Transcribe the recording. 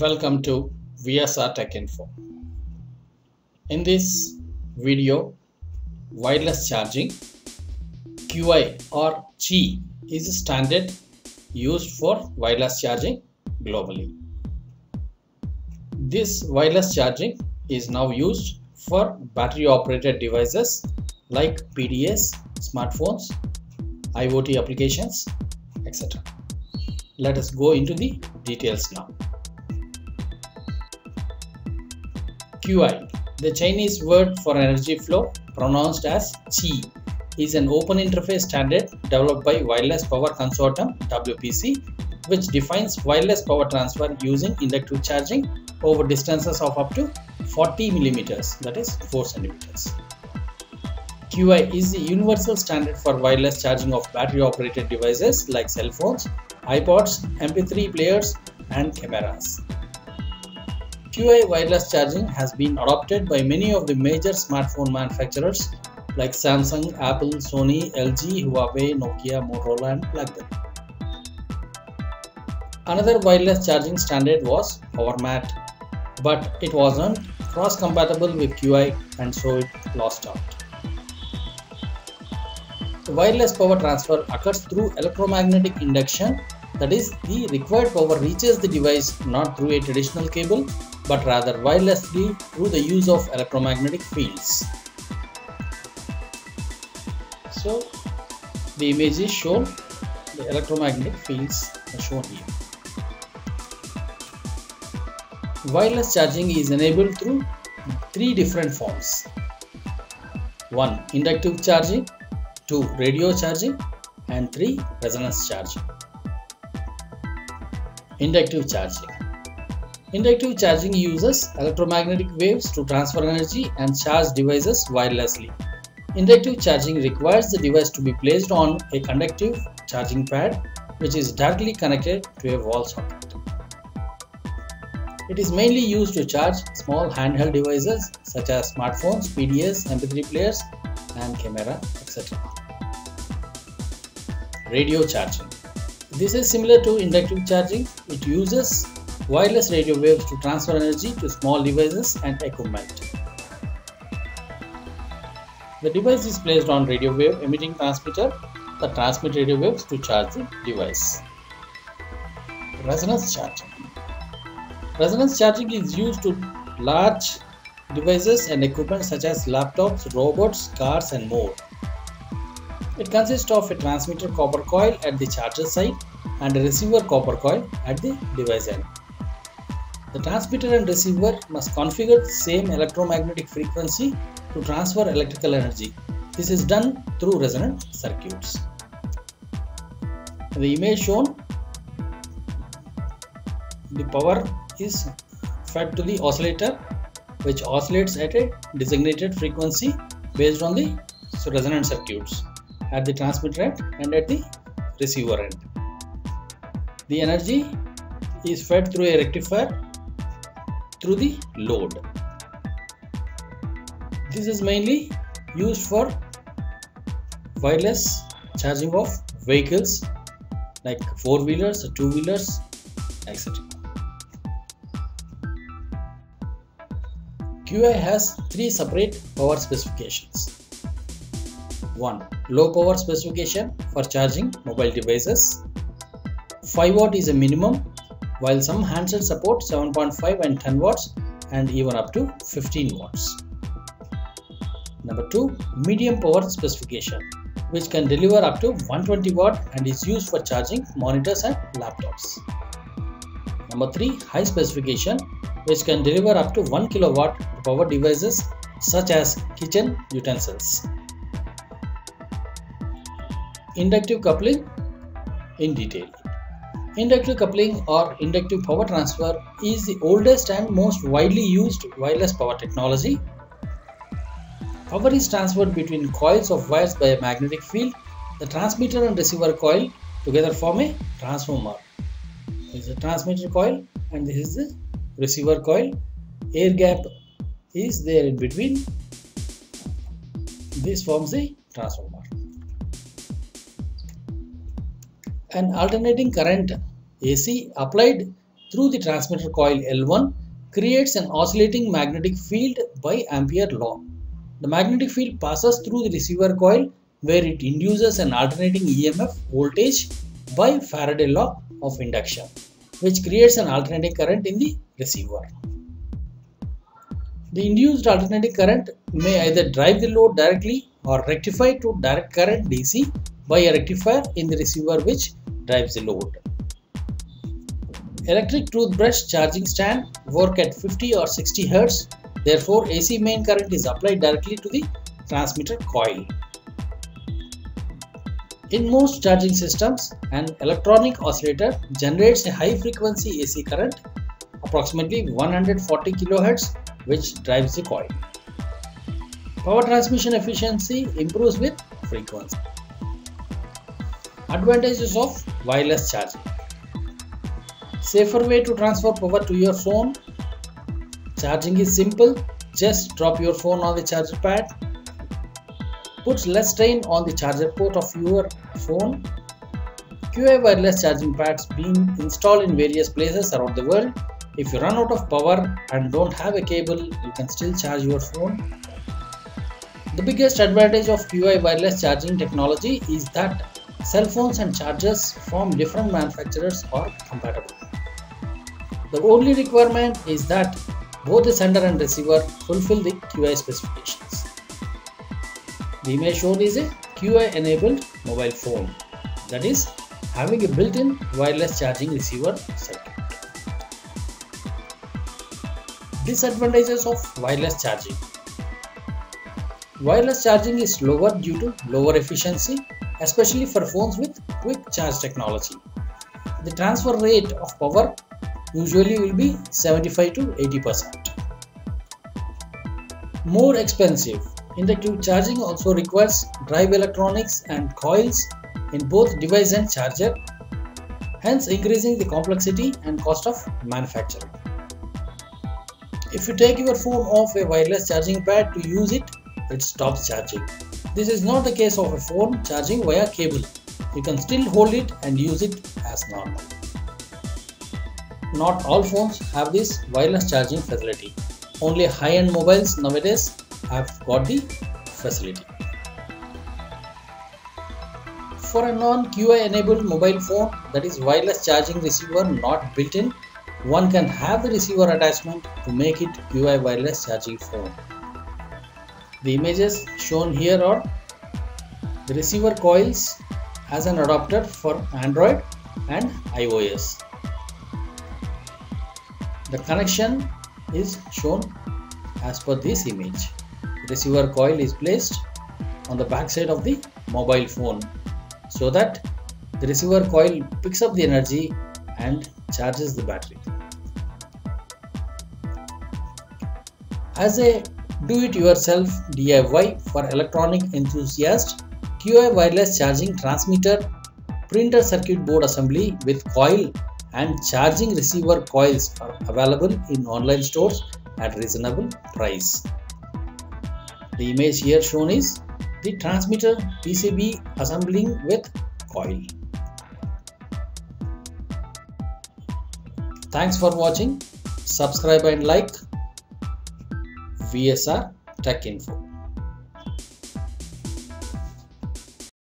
Welcome to VSR Tech Info. In this video, wireless charging QI or Qi is a standard used for wireless charging globally. This wireless charging is now used for battery operated devices like PDAs, smartphones, IoT applications, etc. Let us go into the details now. QI, the Chinese word for energy flow pronounced as Qi, is an open interface standard developed by Wireless Power Consortium WPC which defines wireless power transfer using inductive charging over distances of up to 40 millimeters that is 4 centimeters. QI is the universal standard for wireless charging of battery operated devices like cell phones, iPods, MP3 players and cameras. QI wireless charging has been adopted by many of the major smartphone manufacturers like Samsung, Apple, Sony, LG, Huawei, Nokia, Motorola and BlackBerry. Another wireless charging standard was PowerMat, but it wasn't cross compatible with QI and so it lost out. The wireless power transfer occurs through electromagnetic induction that is the required power reaches the device not through a traditional cable but rather wirelessly through the use of electromagnetic fields. So the image is shown, the electromagnetic fields are shown here. Wireless charging is enabled through three different forms. 1. Inductive charging 2. Radio charging and 3. Resonance charging. Inductive charging Inductive charging uses electromagnetic waves to transfer energy and charge devices wirelessly. Inductive charging requires the device to be placed on a conductive charging pad which is directly connected to a wall socket. It is mainly used to charge small handheld devices such as smartphones, PDAs, MP3 players and camera etc. Radio charging. This is similar to inductive charging. It uses wireless radio waves to transfer energy to small devices and equipment. The device is placed on radio wave emitting transmitter that transmit radio waves to charge the device. Resonance charging. Resonance charging is used to large devices and equipment such as laptops, robots, cars and more. It consists of a transmitter copper coil at the charger side and a receiver copper coil at the device end. The transmitter and receiver must configure same electromagnetic frequency to transfer electrical energy. This is done through resonant circuits. The image shown, the power is fed to the oscillator which oscillates at a designated frequency based on the resonant circuits at the transmitter end and at the receiver end. The energy is fed through a rectifier through the load. This is mainly used for wireless charging of vehicles like four wheelers, two wheelers, etc. QI has three separate power specifications. 1. Low power specification for charging mobile devices. 5 watt is a minimum while some handsets support 7.5 and 10 watts and even up to 15 watts. Number 2. Medium power specification which can deliver up to 120 watt and is used for charging monitors and laptops. Number 3. High specification which can deliver up to 1 kilowatt power devices such as kitchen utensils. Inductive coupling in detail. Inductive coupling or inductive power transfer is the oldest and most widely used wireless power technology. Power is transferred between coils of wires by a magnetic field. The transmitter and receiver coil together form a transformer. This is a transmitter coil and this is the receiver coil. Air gap is there in between. This forms the transformer. An alternating current AC applied through the transmitter coil L1 creates an oscillating magnetic field by Ampere law. The magnetic field passes through the receiver coil where it induces an alternating EMF voltage by Faraday law of induction which creates an alternating current in the receiver. The induced alternating current may either drive the load directly or rectify to direct current DC by a rectifier in the receiver which drives the load. Electric toothbrush charging stand work at 50 or 60 Hz. Therefore, AC main current is applied directly to the transmitter coil. In most charging systems, an electronic oscillator generates a high frequency AC current, approximately 140 kHz, which drives the coil. Power transmission efficiency improves with frequency. Advantages of wireless charging. Safer way to transfer power to your phone. Charging is simple. Just drop your phone on the charger pad puts less strain on the charger port of your phone. QI wireless charging pads being installed in various places around the world. If you run out of power and don't have a cable, you can still charge your phone. The biggest advantage of QI wireless charging technology is that cell phones and chargers from different manufacturers are compatible. The only requirement is that both the sender and receiver fulfill the QI specifications. The image shown is a QI enabled mobile phone that is having a built-in wireless charging receiver circuit. Disadvantages of wireless charging Wireless charging is slower due to lower efficiency, especially for phones with quick charge technology. The transfer rate of power usually will be 75 to 80%. More expensive Inductive charging also requires drive electronics and coils in both device and charger, hence increasing the complexity and cost of manufacturing. If you take your phone off a wireless charging pad to use it, it stops charging. This is not the case of a phone charging via cable. You can still hold it and use it as normal. Not all phones have this wireless charging facility. Only high-end mobiles nowadays have got the facility. For a non-QI enabled mobile phone that is wireless charging receiver not built in, one can have the receiver attachment to make it QI wireless charging phone. The images shown here are the receiver coils as an adapter for Android and iOS. The connection is shown as per this image The receiver coil is placed on the back side of the mobile phone so that the receiver coil picks up the energy and charges the battery. As a do-it-yourself DIY for electronic enthusiasts, QI wireless charging transmitter printer circuit board assembly with coil and charging receiver coils are available in online stores at reasonable price. The image here shown is the transmitter PCB assembling with coil. Thanks for watching. Subscribe and like VSR Tech Info.